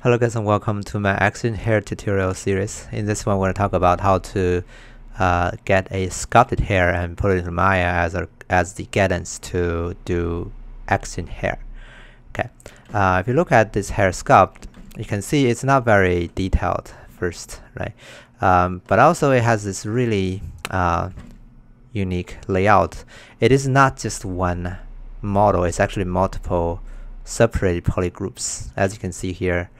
Hello guys and welcome to my XGen Hair tutorial series. In this one we're going to talk about how to uh, get a sculpted hair and put it into Maya as, a, as the guidance to do XGen hair. Okay, uh, if you look at this hair sculpt, you can see it's not very detailed first, right? Um, but also it has this really uh, unique layout. It is not just one model, it's actually multiple separated polygroups. As you can see here,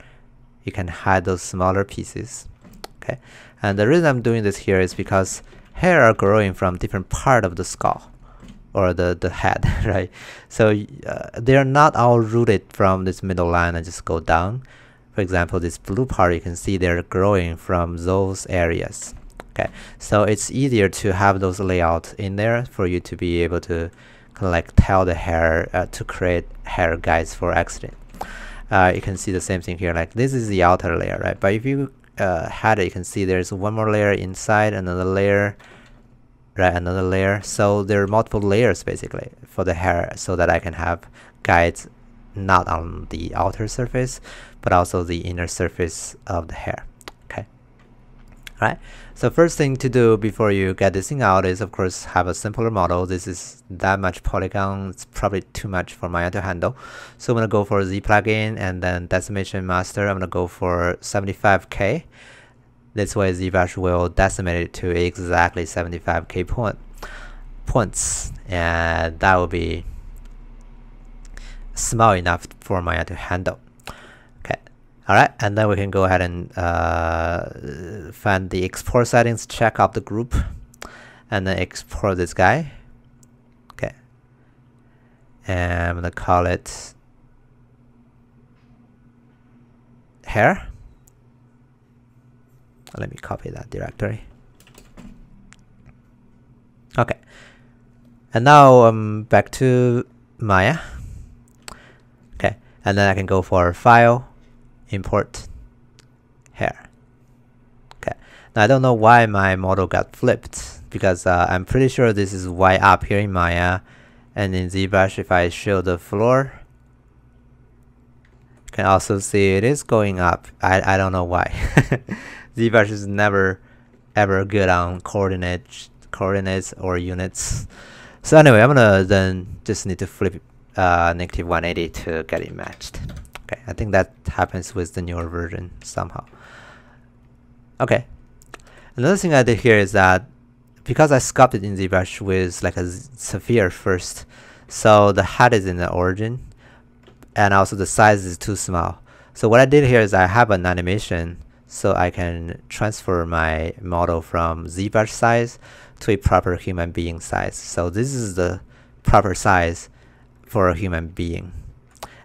you can hide those smaller pieces. Okay, and the reason I'm doing this here is because hair are growing from different part of the skull or the the head, right? So uh, they are not all rooted from this middle line and just go down. For example, this blue part, you can see they're growing from those areas. Okay, so it's easier to have those layouts in there for you to be able to kind of like tell the hair uh, to create hair guides for XGen uh, you can see the same thing here. Like this is the outer layer right? But if you uh, had it you can see there's one more layer inside another layer right? Another layer. So there are multiple layers basically for the hair so that I can have guides not on the outer surface but also the inner surface of the hair right so first thing to do before you get this thing out is of course have a simpler model. This is that much polygon. It's probably too much for Maya to handle. So I'm gonna go for Z plugin and then decimation master. I'm gonna go for 75k. This way ZBrush will decimate it to exactly 75k point points and that will be small enough for Maya to handle. Alright, and then we can go ahead and uh, find the export settings, check out the group, and then export this guy. Okay. And I'm gonna call it hair. Let me copy that directory. Okay. And now I'm um, back to Maya. Okay, and then I can go for file import hair. Okay, now I don't know why my model got flipped because uh, I'm pretty sure this is Y up here in Maya and in ZBrush if I show the floor you can also see it is going up. I, I don't know why. ZBrush is never ever good on coordinates coordinates or units. So anyway, I'm gonna then just need to flip uh, negative 180 to get it matched. Okay, I think that happens with the newer version somehow. Okay, another thing I did here is that because I sculpted in ZBrush with like a sphere first, so the head is in the origin, and also the size is too small. So what I did here is I have an animation so I can transfer my model from ZBrush size to a proper human being size. So this is the proper size for a human being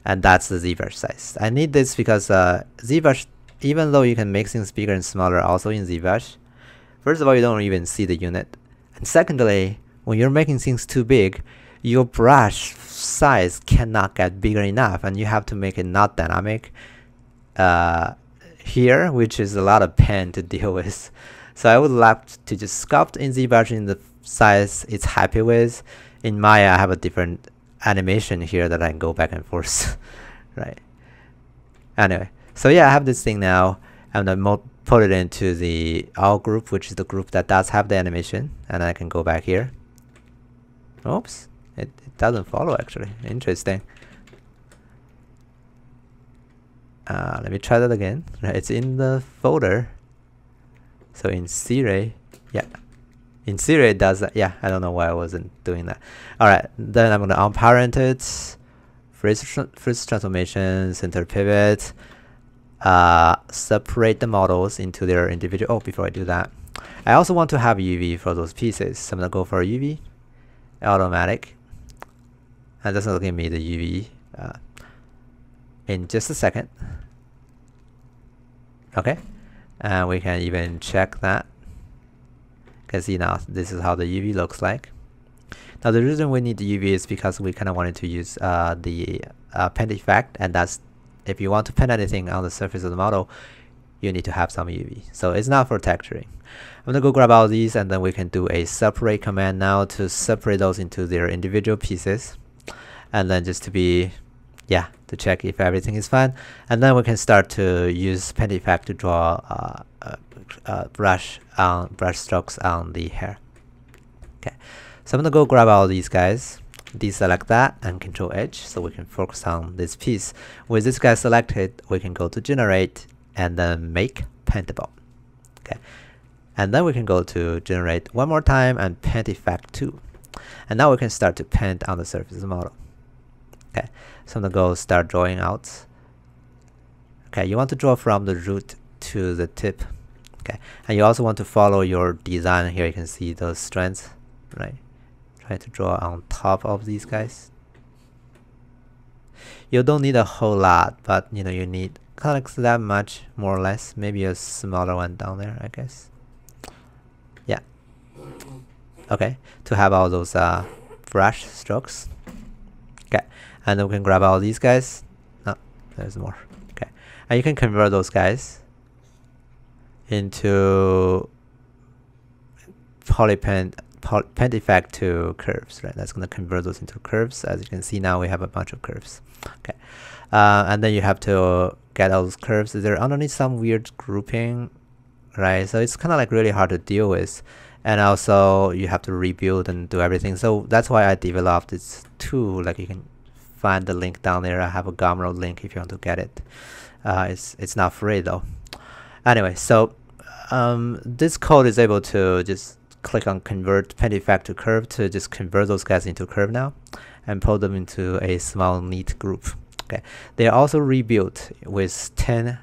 and that's the ZBrush size. I need this because uh, ZBrush, even though you can make things bigger and smaller also in ZBrush, first of all, you don't even see the unit. And secondly, when you're making things too big, your brush size cannot get bigger enough and you have to make it not dynamic uh, here, which is a lot of pain to deal with. So I would like to just sculpt in ZBrush in the size it's happy with. In Maya, I have a different animation here that I can go back and forth, right? Anyway, so yeah, I have this thing now. and gonna put it into the all group, which is the group that does have the animation, and I can go back here. Oops, it, it doesn't follow actually. Interesting. Uh, let me try that again. It's in the folder. So in C-Ray, yeah, in Siri it does that. Yeah, I don't know why I wasn't doing that. Alright, then I'm gonna unparent it, freeze, freeze transformation, center pivot, uh, separate the models into their individual, oh, before I do that, I also want to have UV for those pieces. So I'm gonna go for UV, automatic, and that's gonna give me the UV uh, in just a second. Okay, and we can even check that can see now this is how the UV looks like. Now the reason we need the UV is because we kind of wanted to use uh, the uh, paint effect and that's if you want to paint anything on the surface of the model you need to have some UV. So it's not for texturing. I'm gonna go grab all these and then we can do a separate command now to separate those into their individual pieces and then just to be yeah, to check if everything is fine. And then we can start to use paint effect to draw uh, uh, uh, brush on brush strokes on the hair. Okay, so I'm gonna go grab all these guys, deselect that and control H so we can focus on this piece. With this guy selected, we can go to generate and then make paintable. Okay, and then we can go to generate one more time and paint effect 2. And now we can start to paint on the surface model. Okay, so I'm gonna go start drawing out. Okay, you want to draw from the root to the tip. Okay, and you also want to follow your design here. You can see those strands, right? Try to draw on top of these guys. You don't need a whole lot, but you know you need kind of that much, more or less. Maybe a smaller one down there, I guess. Yeah. Okay, to have all those uh, brush strokes. Okay, and then we can grab all these guys. No, there's more. Okay, and you can convert those guys into poly, paint effect to curves. Right, that's gonna convert those into curves. As you can see now, we have a bunch of curves. Okay, uh, and then you have to get all those curves. They're underneath some weird grouping, right? So it's kind of like really hard to deal with and also you have to rebuild and do everything so that's why I developed this tool like you can find the link down there. I have a Gumroad link if you want to get it. Uh, it's it's not free though. Anyway so um, this code is able to just click on convert paint effect to curve to just convert those guys into curve now and pull them into a small neat group. Okay. They are also rebuilt with 10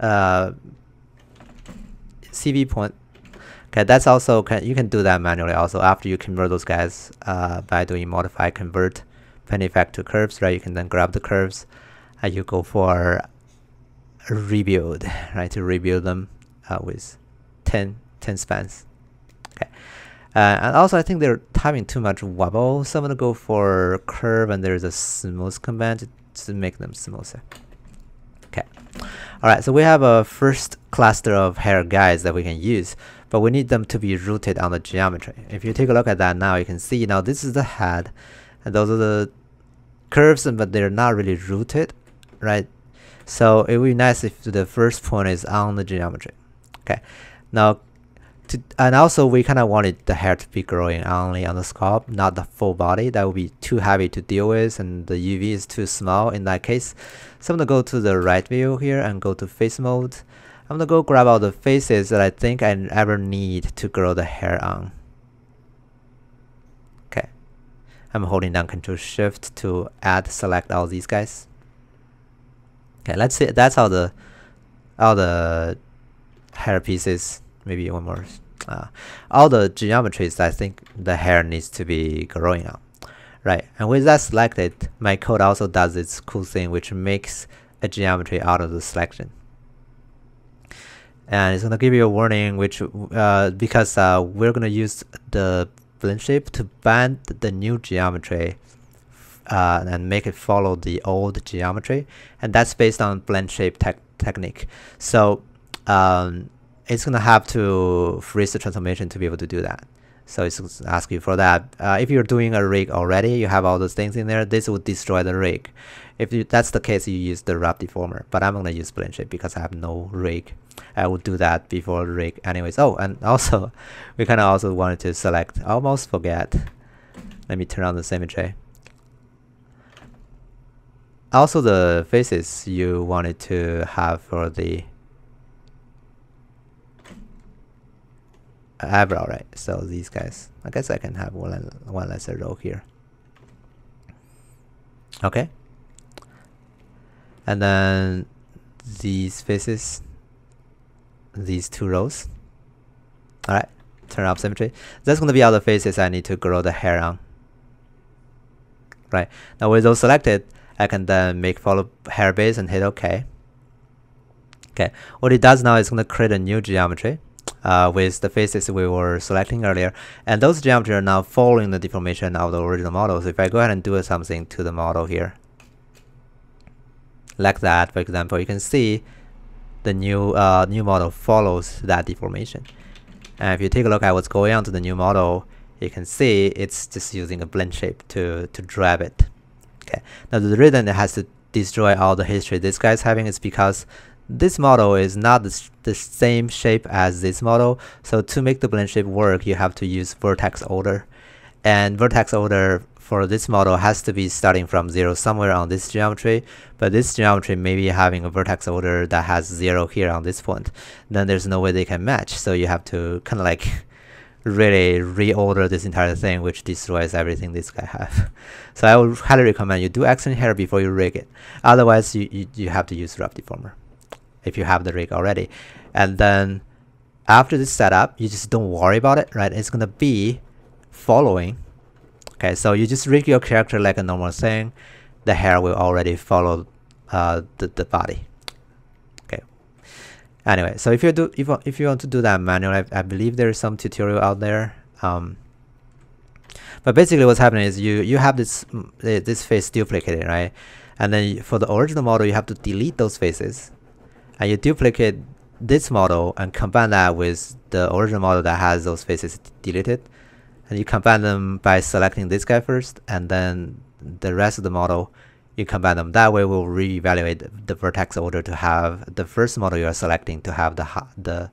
uh, CV point. Okay, that's also can you can do that manually also after you convert those guys uh, by doing modify convert effect to curves, right? You can then grab the curves and you go for rebuild, right? To rebuild them uh, with 10, 10 spans. Okay. Uh, and also I think they're having too much wobble, so I'm gonna go for curve and there's a smooth command to make them smoother. Okay. Alright, so we have a first cluster of hair guides that we can use but we need them to be rooted on the geometry. If you take a look at that now, you can see now this is the head, and those are the curves, but they're not really rooted, right? So it would be nice if the first point is on the geometry. Okay, now, to, and also we kind of wanted the hair to be growing only on the scalp, not the full body. That would be too heavy to deal with, and the UV is too small in that case. So I'm gonna go to the right view here and go to face mode I'm gonna go grab all the faces that I think I ever need to grow the hair on. Okay. I'm holding down Control Shift to add select all these guys. Okay, let's see that's all the all the hair pieces. Maybe one more. Uh, all the geometries I think the hair needs to be growing on. Right, and with that selected, my code also does this cool thing which makes a geometry out of the selection and it's going to give you a warning which uh, because uh, we're going to use the blend shape to bend the new geometry uh, and make it follow the old geometry and that's based on blend shape te technique. So um, it's going to have to freeze the transformation to be able to do that so it's ask you for that uh, if you're doing a rig already you have all those things in there this would destroy the rig if you, that's the case you use the wrap deformer but I'm to use blend shape because I have no rig I would do that before the rig anyways. Oh, and also we kind of also wanted to select, almost forget. Let me turn on the symmetry. Also the faces you wanted to have for the eyebrow, right? So these guys, I guess I can have one, one lesser row here. Okay. And then these faces these two rows. Alright, turn off symmetry. That's going to be all the faces I need to grow the hair on. Right, now with those selected, I can then make follow hair base and hit OK. Okay, what it does now is going to create a new geometry uh, with the faces we were selecting earlier. And those geometry are now following the deformation of the original model. So if I go ahead and do something to the model here, like that, for example, you can see the new uh, new model follows that deformation. And if you take a look at what's going on to the new model, you can see it's just using a blend shape to, to drive it. Okay. Now the reason it has to destroy all the history this guy's having is because this model is not the, the same shape as this model. So to make the blend shape work, you have to use vertex order. And vertex order for this model has to be starting from zero somewhere on this geometry, but this geometry may be having a vertex order that has zero here on this point. Then there's no way they can match. So you have to kind of like really reorder this entire thing, which destroys everything this guy have. So I would highly recommend you do XGen hair before you rig it. Otherwise, you, you, you have to use wrap deformer if you have the rig already. And then after this setup, you just don't worry about it, right? It's gonna be following. Okay, so you just rig your character like a normal thing. The hair will already follow uh, the, the body Okay. anyway so if you do if, if you want to do that manually I, I believe there is some tutorial out there um, but basically what's happening is you you have this mm, this face duplicated right and then for the original model you have to delete those faces and you duplicate this model and combine that with the original model that has those faces deleted and you combine them by selecting this guy first and then the rest of the model you combine them. That way we'll reevaluate the vertex order to have the first model you're selecting to have the the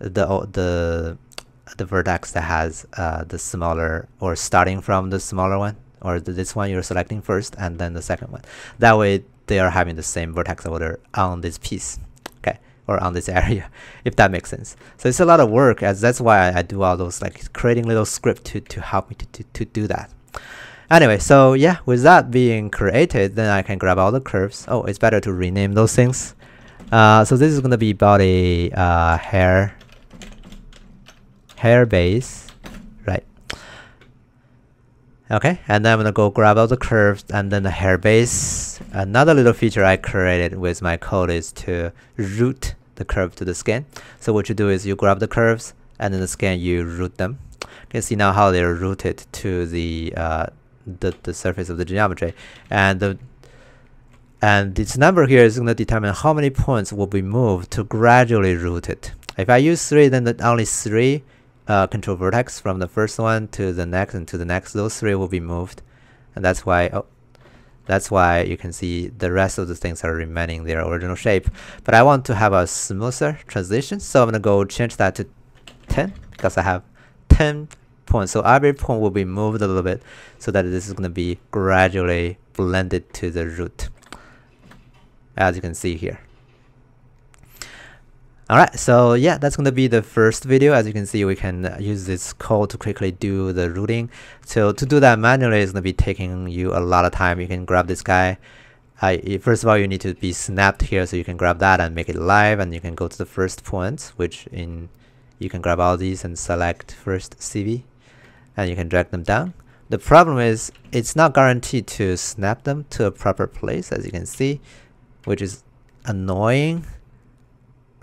the the the vertex that has uh, the smaller or starting from the smaller one or this one you're selecting first and then the second one. That way they are having the same vertex order on this piece, okay, or on this area, if that makes sense. So it's a lot of work as that's why I, I do all those like creating little script to, to help me to, to, to do that. Anyway, so yeah, with that being created, then I can grab all the curves. Oh, it's better to rename those things. Uh, so this is going to be body uh, hair, hair base? Okay, and then I'm gonna go grab all the curves and then the hair base. Another little feature I created with my code is to root the curve to the skin. So what you do is you grab the curves and then the skin you root them. You can see now how they're rooted to the uh, the, the surface of the geometry and the and this number here is going to determine how many points will be moved to gradually root it. If I use 3, then the, only 3 uh, control vertex from the first one to the next and to the next, those 3 will be moved. And that's why oh, that's why you can see the rest of the things are remaining their original shape. But I want to have a smoother transition, so I'm going to go change that to 10 because I have 10 points. So every point will be moved a little bit so that this is going to be gradually blended to the root as you can see here. Alright, so yeah, that's going to be the first video. As you can see, we can use this code to quickly do the routing. So to do that manually is going to be taking you a lot of time. You can grab this guy. Uh, first of all, you need to be snapped here, so you can grab that and make it live, and you can go to the first point, which in you can grab all these and select first CV and you can drag them down. The problem is it's not guaranteed to snap them to a proper place as you can see, which is annoying.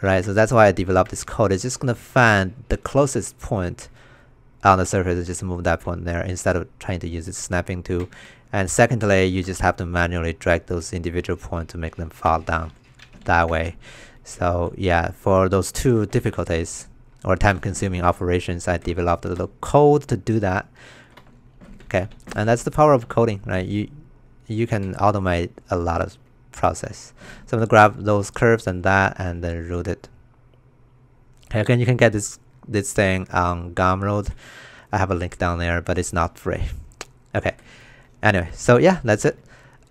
Right, so that's why I developed this code. It's just gonna find the closest point on the surface and just move that point there instead of trying to use the snapping tool. And secondly, you just have to manually drag those individual points to make them fall down that way. So yeah, for those two difficulties, or time consuming operations, I developed a little code to do that. Okay, and that's the power of coding, right? You you can automate a lot of process. So I'm gonna grab those curves and that and then root it. Okay, again, you can get this this thing on Gumroad. I have a link down there, but it's not free. Okay. Anyway, so yeah, that's it.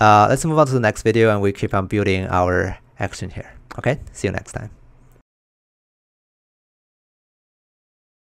Uh, let's move on to the next video and we keep on building our XGen here. Okay, see you next time.